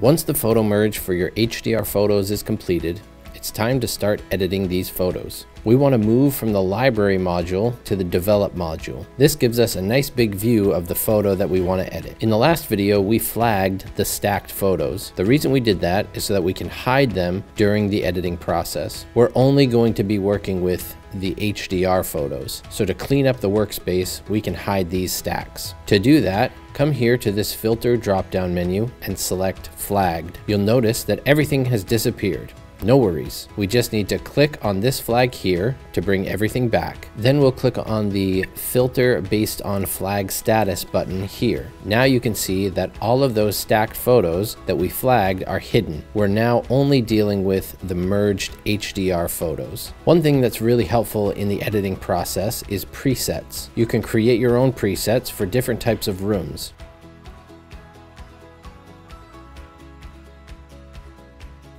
Once the photo merge for your HDR photos is completed, it's time to start editing these photos. We want to move from the library module to the develop module. This gives us a nice big view of the photo that we want to edit. In the last video, we flagged the stacked photos. The reason we did that is so that we can hide them during the editing process. We're only going to be working with the HDR photos. So to clean up the workspace, we can hide these stacks. To do that, come here to this filter drop down menu and select flagged. You'll notice that everything has disappeared. No worries, we just need to click on this flag here to bring everything back. Then we'll click on the filter based on flag status button here. Now you can see that all of those stacked photos that we flagged are hidden. We're now only dealing with the merged HDR photos. One thing that's really helpful in the editing process is presets. You can create your own presets for different types of rooms.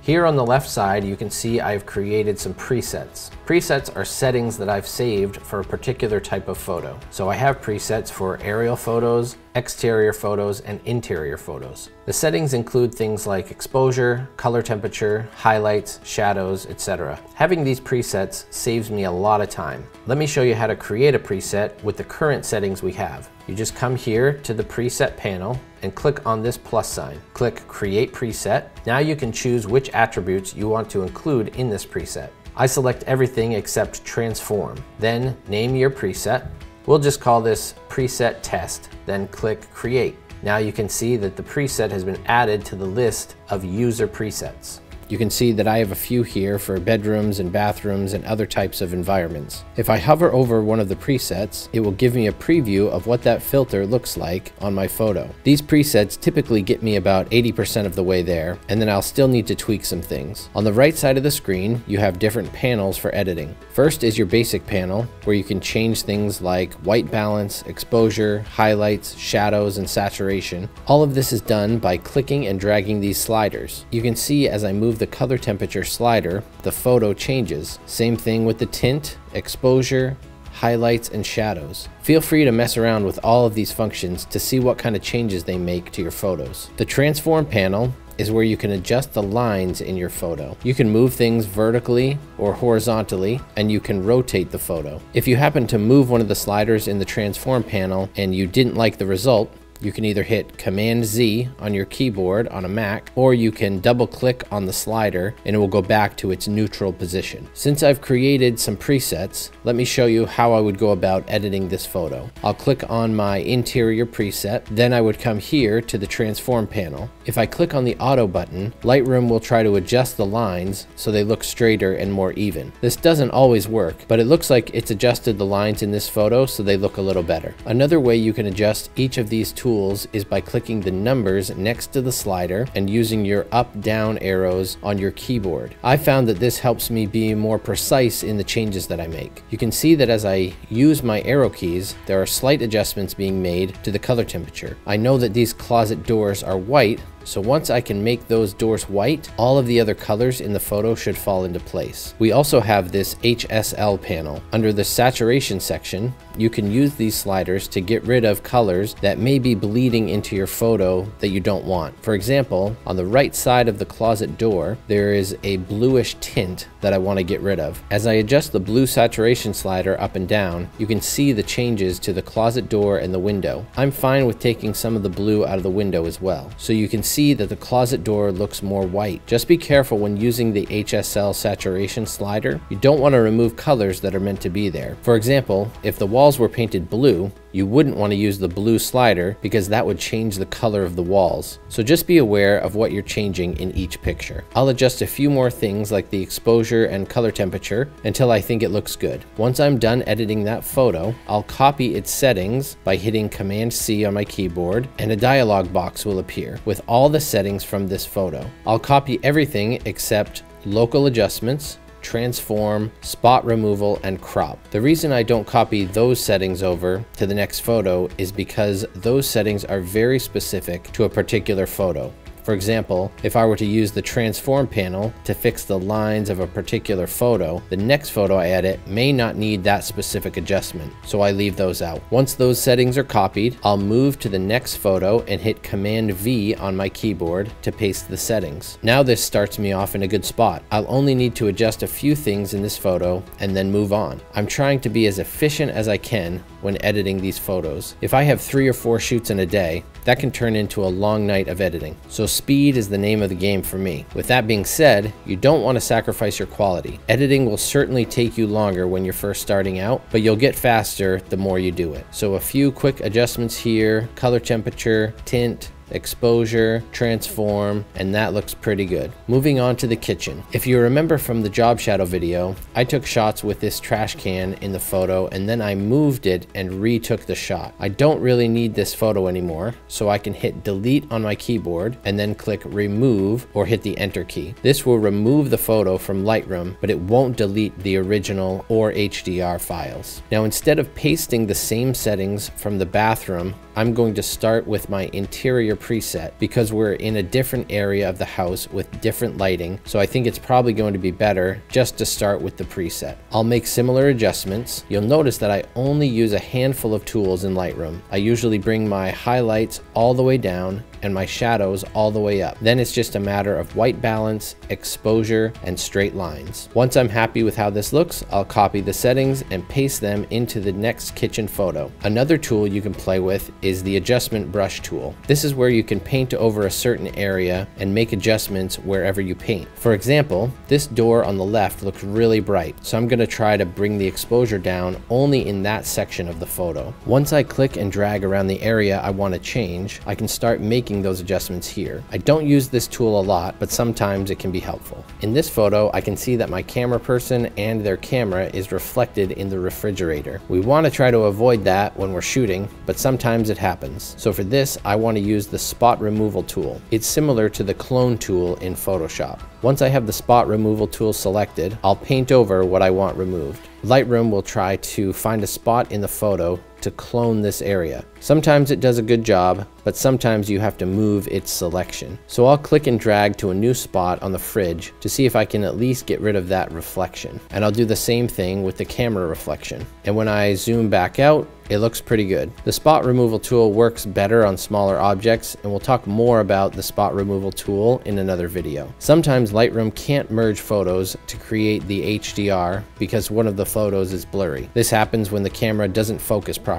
Here on the left side, you can see I've created some presets. Presets are settings that I've saved for a particular type of photo. So I have presets for aerial photos, exterior photos, and interior photos. The settings include things like exposure, color temperature, highlights, shadows, etc. Having these presets saves me a lot of time. Let me show you how to create a preset with the current settings we have. You just come here to the preset panel and click on this plus sign. Click create preset. Now you can choose which attributes you want to include in this preset. I select everything except transform. Then name your preset. We'll just call this preset test, then click create. Now you can see that the preset has been added to the list of user presets. You can see that I have a few here for bedrooms and bathrooms and other types of environments. If I hover over one of the presets, it will give me a preview of what that filter looks like on my photo. These presets typically get me about 80% of the way there, and then I'll still need to tweak some things. On the right side of the screen, you have different panels for editing. First is your basic panel, where you can change things like white balance, exposure, highlights, shadows, and saturation. All of this is done by clicking and dragging these sliders. You can see as I move the color temperature slider, the photo changes. Same thing with the tint, exposure, highlights, and shadows. Feel free to mess around with all of these functions to see what kind of changes they make to your photos. The transform panel is where you can adjust the lines in your photo. You can move things vertically or horizontally and you can rotate the photo. If you happen to move one of the sliders in the transform panel and you didn't like the result, you can either hit Command Z on your keyboard on a Mac, or you can double click on the slider and it will go back to its neutral position. Since I've created some presets, let me show you how I would go about editing this photo. I'll click on my interior preset, then I would come here to the transform panel. If I click on the auto button, Lightroom will try to adjust the lines so they look straighter and more even. This doesn't always work, but it looks like it's adjusted the lines in this photo so they look a little better. Another way you can adjust each of these tools tools is by clicking the numbers next to the slider and using your up-down arrows on your keyboard. I found that this helps me be more precise in the changes that I make. You can see that as I use my arrow keys, there are slight adjustments being made to the color temperature. I know that these closet doors are white, so once I can make those doors white, all of the other colors in the photo should fall into place. We also have this HSL panel. Under the saturation section, you can use these sliders to get rid of colors that may be bleeding into your photo that you don't want. For example, on the right side of the closet door, there is a bluish tint that I want to get rid of. As I adjust the blue saturation slider up and down, you can see the changes to the closet door and the window. I'm fine with taking some of the blue out of the window as well. So you can see that the closet door looks more white. Just be careful when using the HSL saturation slider. You don't want to remove colors that are meant to be there. For example, if the walls were painted blue, you wouldn't want to use the blue slider because that would change the color of the walls. So just be aware of what you're changing in each picture. I'll adjust a few more things like the exposure and color temperature until I think it looks good. Once I'm done editing that photo, I'll copy its settings by hitting Command C on my keyboard and a dialog box will appear with all the settings from this photo. I'll copy everything except local adjustments, transform, spot removal, and crop. The reason I don't copy those settings over to the next photo is because those settings are very specific to a particular photo. For example, if I were to use the transform panel to fix the lines of a particular photo, the next photo I edit may not need that specific adjustment, so I leave those out. Once those settings are copied, I'll move to the next photo and hit Command V on my keyboard to paste the settings. Now this starts me off in a good spot. I'll only need to adjust a few things in this photo and then move on. I'm trying to be as efficient as I can when editing these photos. If I have three or four shoots in a day, that can turn into a long night of editing. So speed is the name of the game for me. With that being said, you don't want to sacrifice your quality. Editing will certainly take you longer when you're first starting out, but you'll get faster the more you do it. So a few quick adjustments here, color temperature, tint, exposure, transform, and that looks pretty good. Moving on to the kitchen. If you remember from the job shadow video, I took shots with this trash can in the photo and then I moved it and retook the shot. I don't really need this photo anymore, so I can hit delete on my keyboard and then click remove or hit the enter key. This will remove the photo from Lightroom, but it won't delete the original or HDR files. Now instead of pasting the same settings from the bathroom I'm going to start with my interior preset because we're in a different area of the house with different lighting, so I think it's probably going to be better just to start with the preset. I'll make similar adjustments. You'll notice that I only use a handful of tools in Lightroom. I usually bring my highlights all the way down and my shadows all the way up. Then it's just a matter of white balance, exposure, and straight lines. Once I'm happy with how this looks, I'll copy the settings and paste them into the next kitchen photo. Another tool you can play with is the adjustment brush tool. This is where you can paint over a certain area and make adjustments wherever you paint. For example, this door on the left looks really bright, so I'm gonna try to bring the exposure down only in that section of the photo. Once I click and drag around the area I wanna change, I can start making making those adjustments here. I don't use this tool a lot, but sometimes it can be helpful. In this photo, I can see that my camera person and their camera is reflected in the refrigerator. We want to try to avoid that when we're shooting, but sometimes it happens. So for this, I want to use the spot removal tool. It's similar to the clone tool in Photoshop. Once I have the spot removal tool selected, I'll paint over what I want removed. Lightroom will try to find a spot in the photo to clone this area. Sometimes it does a good job, but sometimes you have to move its selection. So I'll click and drag to a new spot on the fridge to see if I can at least get rid of that reflection. And I'll do the same thing with the camera reflection. And when I zoom back out, it looks pretty good. The spot removal tool works better on smaller objects, and we'll talk more about the spot removal tool in another video. Sometimes Lightroom can't merge photos to create the HDR because one of the photos is blurry. This happens when the camera doesn't focus properly.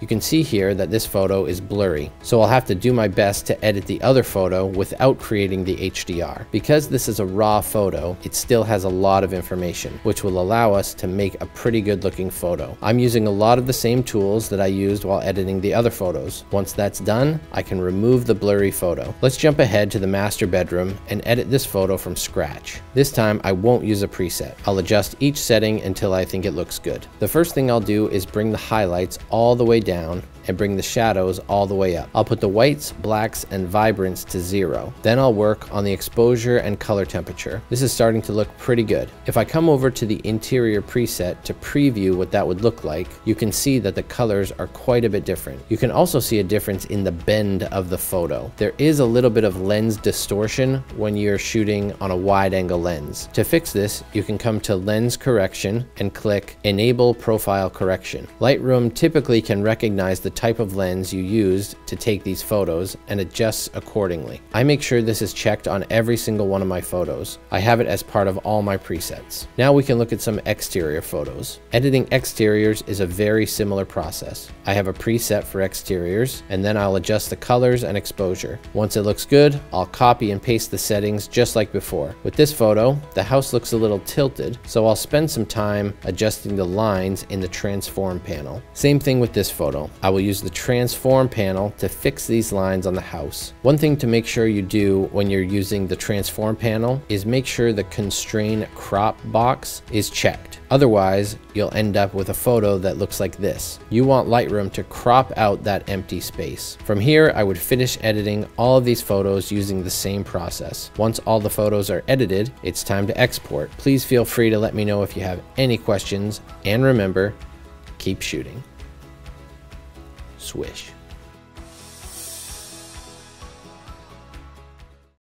You can see here that this photo is blurry, so I'll have to do my best to edit the other photo without creating the HDR. Because this is a raw photo, it still has a lot of information, which will allow us to make a pretty good looking photo. I'm using a lot of the same tools that I used while editing the other photos. Once that's done, I can remove the blurry photo. Let's jump ahead to the master bedroom and edit this photo from scratch. This time I won't use a preset. I'll adjust each setting until I think it looks good. The first thing I'll do is bring the highlights all the way down and bring the shadows all the way up. I'll put the whites, blacks, and vibrance to zero. Then I'll work on the exposure and color temperature. This is starting to look pretty good. If I come over to the interior preset to preview what that would look like, you can see that the colors are quite a bit different. You can also see a difference in the bend of the photo. There is a little bit of lens distortion when you're shooting on a wide angle lens. To fix this, you can come to lens correction and click enable profile correction. Lightroom typically can recognize the the type of lens you used to take these photos and adjusts accordingly. I make sure this is checked on every single one of my photos. I have it as part of all my presets. Now we can look at some exterior photos. Editing exteriors is a very similar process. I have a preset for exteriors and then I'll adjust the colors and exposure. Once it looks good, I'll copy and paste the settings just like before. With this photo, the house looks a little tilted, so I'll spend some time adjusting the lines in the transform panel. Same thing with this photo. I will will use the transform panel to fix these lines on the house. One thing to make sure you do when you're using the transform panel is make sure the constrain crop box is checked. Otherwise, you'll end up with a photo that looks like this. You want Lightroom to crop out that empty space. From here, I would finish editing all of these photos using the same process. Once all the photos are edited, it's time to export. Please feel free to let me know if you have any questions, and remember, keep shooting swish.